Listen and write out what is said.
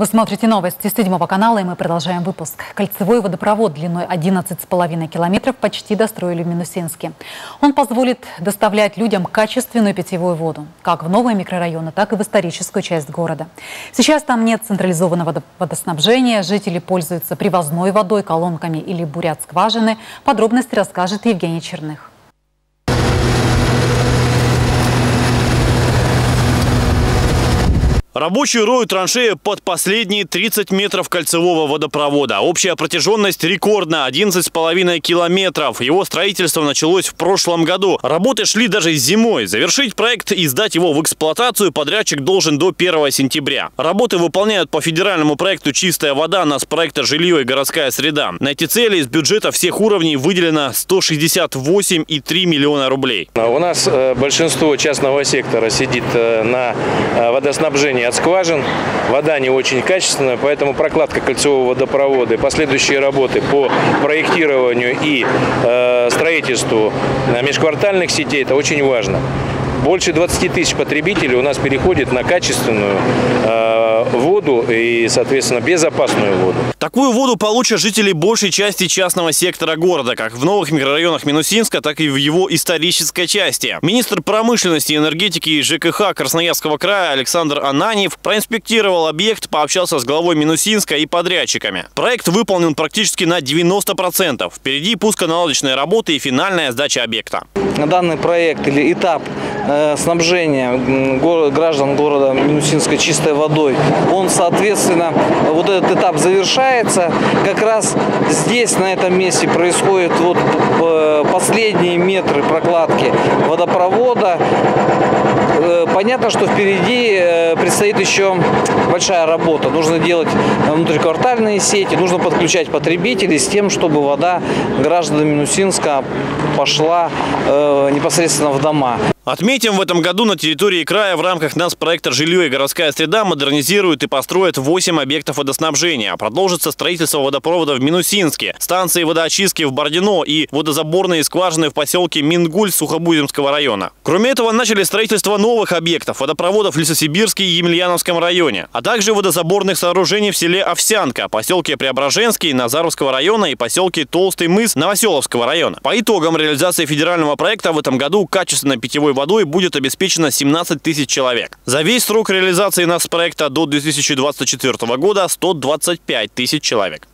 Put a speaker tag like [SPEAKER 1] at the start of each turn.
[SPEAKER 1] Вы смотрите новости седьмого канала, и мы продолжаем выпуск. Кольцевой водопровод длиной 11,5 километров почти достроили в Минусинске. Он позволит доставлять людям качественную питьевую воду, как в новые микрорайоны, так и в историческую часть города. Сейчас там нет централизованного водоснабжения, жители пользуются привозной водой, колонками или бурят скважины. Подробности расскажет Евгений Черных.
[SPEAKER 2] Рабочие роют траншеи под последние 30 метров кольцевого водопровода. Общая протяженность рекордна – 11,5 километров. Его строительство началось в прошлом году. Работы шли даже зимой. Завершить проект и сдать его в эксплуатацию подрядчик должен до 1 сентября. Работы выполняют по федеральному проекту «Чистая вода» нас проекта «Жилье и городская среда». На эти цели из бюджета всех уровней выделено 168,3 миллиона рублей.
[SPEAKER 3] У нас э, большинство частного сектора сидит э, на э, водоснабжении от скважин. Вода не очень качественная, поэтому прокладка кольцевого водопровода и последующие работы по проектированию и э, строительству межквартальных сетей – это очень важно. Больше 20 тысяч потребителей у нас переходит на качественную э, и, соответственно, безопасную воду.
[SPEAKER 2] Такую воду получат жители большей части частного сектора города, как в новых микрорайонах Минусинска, так и в его исторической части. Министр промышленности, энергетики и ЖКХ Красноярского края Александр Ананьев проинспектировал объект, пообщался с главой Минусинска и подрядчиками. Проект выполнен практически на 90%. Впереди пусконаладочные работы и финальная сдача объекта.
[SPEAKER 4] Данный проект или этап Э, снабжения граждан города Минусинска чистой водой, он, соответственно, вот этот этап завершается. Как раз здесь, на этом месте, происходят вот э, последние метры прокладки водопровода. Э, понятно, что впереди предстоит еще большая работа. Нужно делать внутриквартальные сети, нужно подключать потребителей с тем, чтобы вода граждан Минусинска пошла непосредственно в дома.
[SPEAKER 2] Отметим, в этом году на территории края в рамках нас проекта «Жилье и городская среда» модернизируют и построят 8 объектов водоснабжения. Продолжится строительство водопровода в Минусинске, станции водоочистки в Бордино и водозаборные скважины в поселке Мингуль Сухобуземского района. Кроме этого, начали строительство новых объектов – водопроводов в Лесосибирске и Емельяновском районе, а также водозаборных сооружений в селе Овсянка, поселке Преображенский Назаровского района и поселке Толстый мыс Новоселовского района. По итогам реализации федерального проекта в этом году качественной питьевой водой будет обеспечено 17 тысяч человек. За весь срок реализации нас проекта до 2024 года 125 тысяч человек.